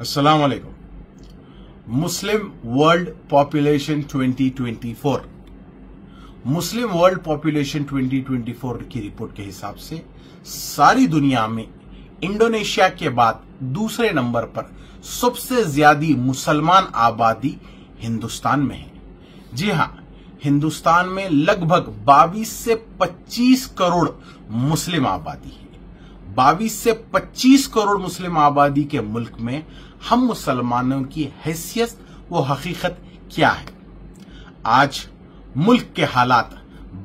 अस्सलाम वालेकुम Muslim world population 2024 Muslim world population 2024 की रिपोर्ट के हिसाब से सारी दुनिया में इंडोनेशिया के बाद दूसरे नंबर पर सबसे ज़्यादा मुसलमान आबादी हिंदुस्तान में है। जी हाँ, हिंदुस्तान में लगभग 22 से 25 करोड़ मुस्लिम आबादी है। 22 से 25 करोड़ मुस्लिम आबादी के मुल्क में हम मुसलमानों की हैसियत व हकीकत क्या है? आज मुल्क के हालात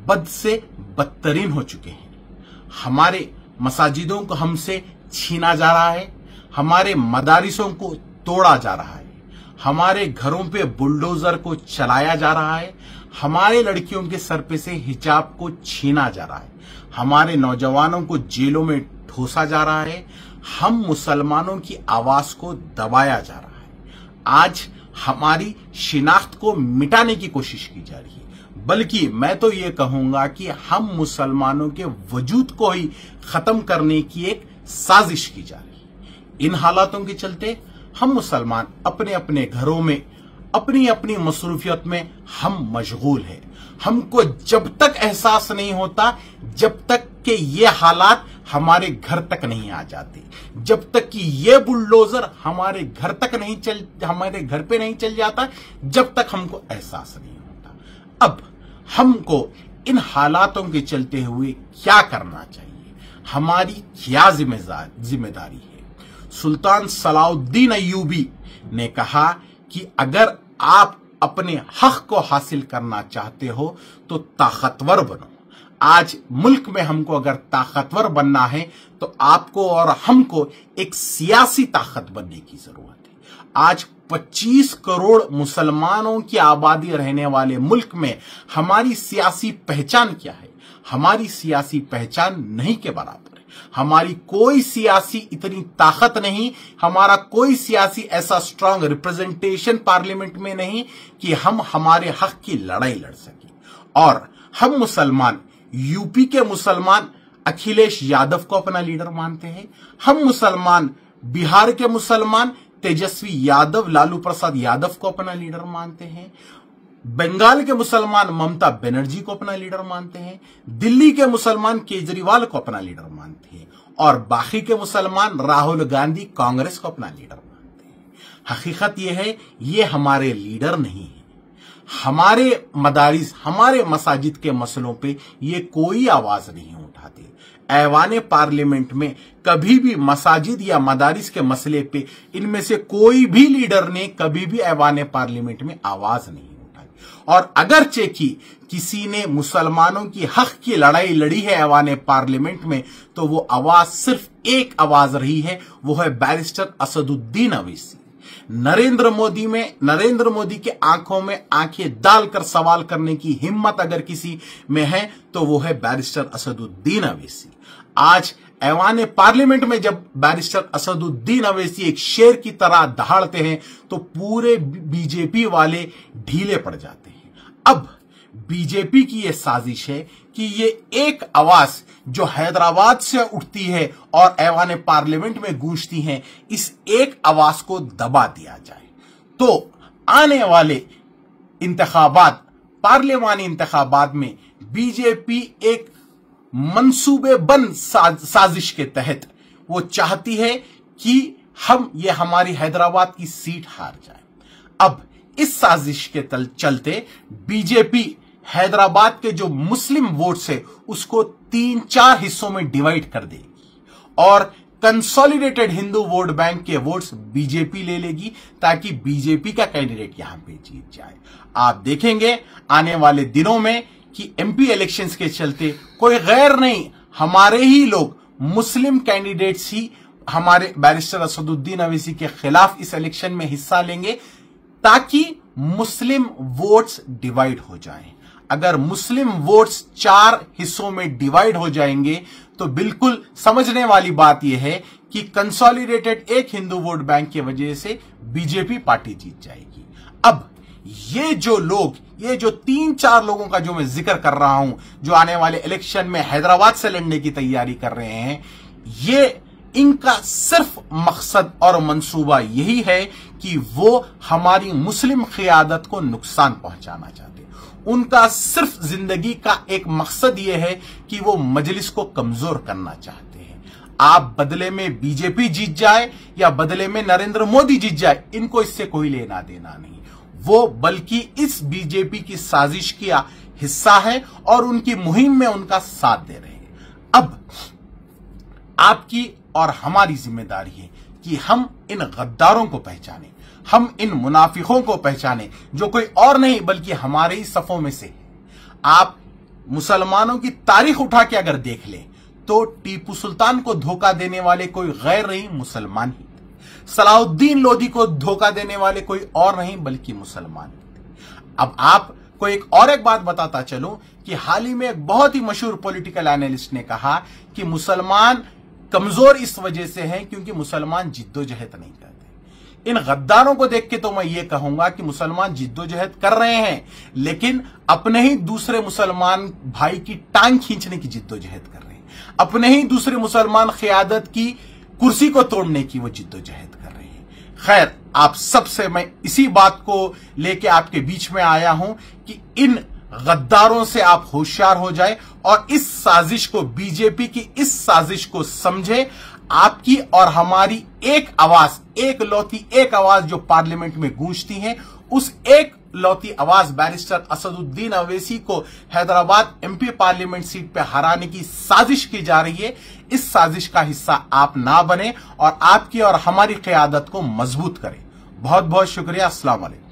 बद से बदतरीन हो चुके हैं। हमारे मसाजिदों को हमसे छीना जा रहा है, हमारे मदारिसों को तोड़ा जा रहा है। हमारे घरों पे बुलडोजर को चलाया जा रहा है, हमारे लड़कियों के सर पे से हिजाब को छीना जा रहा है, हमारे नौजवानों को जेलों में ठोसा जा रहा है, हम मुसलमानों की आवाज़ को दबाया जा रहा है। आज हमारी शिनाख्त को मिटाने की कोशिश की जा रही है। बल्कि मैं तो ये कहूँगा कि हम मुसलमानों के वजूद को ही खत्म करने की एक साजिश की जा रही है। इन हालातों के चलते हम मुसलमान अपने अपने घरों में, अपनी अपनी मसरूफियत में हम मशगूल हैं। हमको जब तक एहसास नहीं होता, जब तक कि ये हालात हमारे घर तक नहीं आ जाते। जब तक कि ये बुलडोजर हमारे घर तक नहीं चल, हमारे घर पे नहीं चल जाता, जब तक हमको एहसास नहीं होता। अब हमको इन हालातों के चलते हुए क्या करना चाहिए? हमारी क्या ज़िम्मेदारी है? सुल्तान सलाउद्दीन अयूबी ने कहा कि अगर आप अपने हक को हासिल करना चाहते हो तो ताकतवर बनो। आज मुल्क में हमको अगर ताकतवर बनना है तो आपको और हमको एक सियासी ताकत बनने की ज़रूरत है। आज 25 करोड़ मुसलमानों की आबादी रहने वाले मुल्क में हमारी सियासी पहचान क्या है? हमारी सियासी पहचान नहीं के बराबर। हमारी कोई सियासी इतनी ताकत नहीं, हमारा कोई सियासी ऐसा स्ट्रांग रिप्रेजेंटेशन पार्लियामेंट में नहीं कि हम हमारे हक की लड़ाई लड़ सके। और हम मुसलमान यूपी के मुसलमान अखिलेश यादव को अपना लीडर मानते हैं। हम मुसलमान, बिहार के मुसलमान तेजस्वी यादव, लालू प्रसाद यादव को अपना लीडर मानते हैं। बंगाल के मुसलमान ममता बनर्जी को अपना लीडर मानते हैं, दिल्ली के मुसलमान केजरीवाल को अपना लीडर मानते हैं, और बाकी के मुसलमान राहुल गांधी कांग्रेस को अपना लीडर मानते हैं। हकीकत यह है, ये हमारे लीडर नहीं है। हमारे मदारिस, हमारे मसाजिद के मसलों पे ये कोई आवाज़ नहीं उठाते। ऐवान पार्लियामेंट में कभी भी मसाजिद या मदारिस के मसले पे इनमें से कोई भी लीडर ने कभी भी ऐवान पार्लियामेंट में आवाज़ नहीं और अगरचे की किसी ने मुसलमानों की हक की लड़ाई लड़ी है ऐवान पार्लियामेंट में तो वो आवाज़ सिर्फ़ एक आवाज़ रही है, वो है बैरिस्टर असदुद्दीन अवैसी। नरेंद्र मोदी में, नरेंद्र मोदी के आँखों में आँखें डालकर सवाल करने की हिम्मत अगर किसी में है तो वो है बैरिस्टर असदुद्दीन अवैसी। आज ऐवान पार्लियामेंट में जब बैरिस्टर असदुद्दीन अवैसी एक शेर की तरह दहाड़ते हैं तो पूरे बीजेपी वाले ढीले पड़ जाते हैं। अब बीजेपी की यह साजिश है कि ये एक आवाज़ जो हैदराबाद से उठती है और ऐवान पार्लियामेंट में गूंजती है, इस एक आवाज़ को दबा दिया जाए। तो आने वाले इंतखाबात, पार्लियामानी इंतखाबात में बीजेपी एक मंसूबे बंद साजिश के तहत वो चाहती है कि हम ये हमारी हैदराबाद की सीट हार जाए। अब इस साजिश के तल, चलते बीजेपी हैदराबाद के जो मुस्लिम वोट्स है, उसको तीन चार हिस्सों में डिवाइड कर देगी और कंसोलिडेटेड हिंदू वोट बैंक के वोट्स बीजेपी ले लेगी ताकि बीजेपी का कैंडिडेट यहाँ पे जीत जाए। आप देखेंगे आने वाले दिनों में कि एमपी इलेक्शंस के चलते कोई गैर नहीं, हमारे ही लोग मुस्लिम कैंडिडेट्स ही हमारे बैरिस्टर असदुद्दीन अवैसी के खिलाफ इस इलेक्शन में हिस्सा लेंगे ताकि मुस्लिम वोट्स डिवाइड हो जाएँ। अगर मुस्लिम वोट्स चार हिस्सों में डिवाइड हो जाएँगे तो बिल्कुल समझने वाली बात यह है कि कंसोलिडेटेड एक हिंदू वोट बैंक की वजह से बीजेपी पार्टी जीत जाएगी। अब ये जो लोग, ये जो तीन चार लोगों का जो मैं ज़िक्र कर रहा हूँ, जो आने वाले इलेक्शन में हैदराबाद से लड़ने की तैयारी कर रहे हैं, ये इनका सिर्फ़ मकसद और मंसूबा यही है कि वो हमारी मुस्लिम क्यादत को नुकसान पहुंचाना चाहते उनका सिर्फ़ ज़िंदगी का एक मकसद यह है कि वो मजलिस को कमज़ोर करना चाहते हैं। आप बदले में बीजेपी जीत जाए या बदले में नरेंद्र मोदी जीत जाए, इनको इससे कोई लेना देना नहीं। वो बल्कि इस बीजेपी की साजिश का हिस्सा है और उनकी मुहिम में उनका साथ दे रहे हैं। अब आपकी और हमारी ज़िम्मेदारी है कि हम इन गद्दारों को पहचाने, हम इन मुनाफिकों को पहचाने, जो कोई और नहीं, बल्कि हमारे ही सफों में से आप मुसलमानों की तारीख उठा के अगर देख लें तो टीपू सुल्तान को धोखा देने वाले कोई गैर नहीं मुसलमान ही। सलाउद्दीन लोधी को धोखा देने वाले कोई और नहीं, बल्कि मुसलमान। अब आप को एक और एक बात बताता चलूँ कि हाल ही में एक बहुत ही मशहूर पॉलिटिकल एनालिस्ट ने कहा कि मुसलमान कमज़ोर इस वजह से हैं क्योंकि मुसलमान जिद्दोजहद नहीं करते। इन गद्दारों को देख के तो मैं ये कहूँगा कि मुसलमान जिद्दोजहद कर रहे हैं, लेकिन अपने ही दूसरे मुसलमान भाई की टांग खींचने की जिद्दोजहद कर रहे हैं। अपने ही दूसरे मुसलमान क्यादत की कुर्सी को तोड़ने की वो जिद्दोजहद कर रहे हैं। खैर, आप सबसे मैं इसी बात को लेके आपके बीच में आया हूँ कि इन गद्दारों से आप होशियार हो जाए और इस साजिश को बीजेपी की इस साजिश को समझे। आपकी और हमारी एक आवाज़, एक लौती एक आवाज़ जो पार्लियामेंट में गूंजती है, उस एक लौती आवाज़ बैरिस्टर असदुद्दीन अवेसी को हैदराबाद एमपी पार्लियामेंट सीट पर हराने की साजिश की जा रही है। इस साजिश का हिस्सा आप ना बने और आपकी और हमारी क्यादत को मज़बूत करें। बहुत बहुत शुक्रिया वालेकुम।